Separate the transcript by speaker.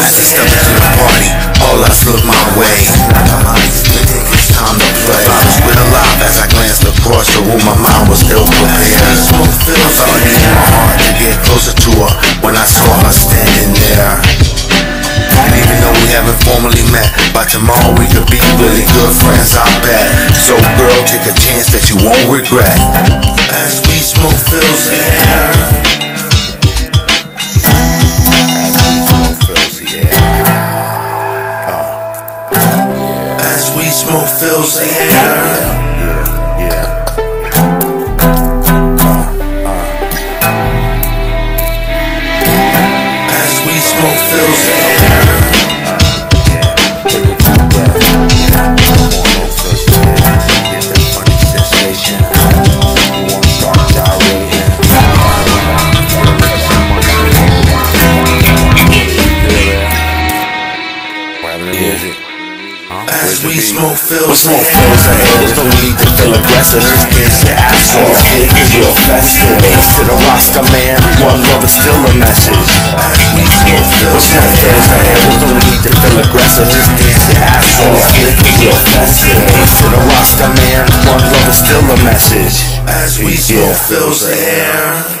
Speaker 1: As I is into the party, all eyes look my way. It's time to play. Bombs went alive as I glanced across the room. My mind was ill prepared. I felt it in my heart to get closer to her when I saw her standing there. And even though we haven't formally met, by tomorrow we could be really good friends, I bet. So, girl, take a chance that you won't regret. As we smoke fills the air. Smoke feels the air As we smoke fills the air. As we smoke fills the air. We smoke fills the Smoke air. fills there's no need to feel aggressive. Just get your ass on stick, it's real festive. Ace to the roster, man. One love is still a message. As we smoke fills the Smoke fills the air, there's no need to feel aggressive. Just get your ass on stick, it's real festive. Ace to the roster, man. One love is still a message. As we smoke fills the air.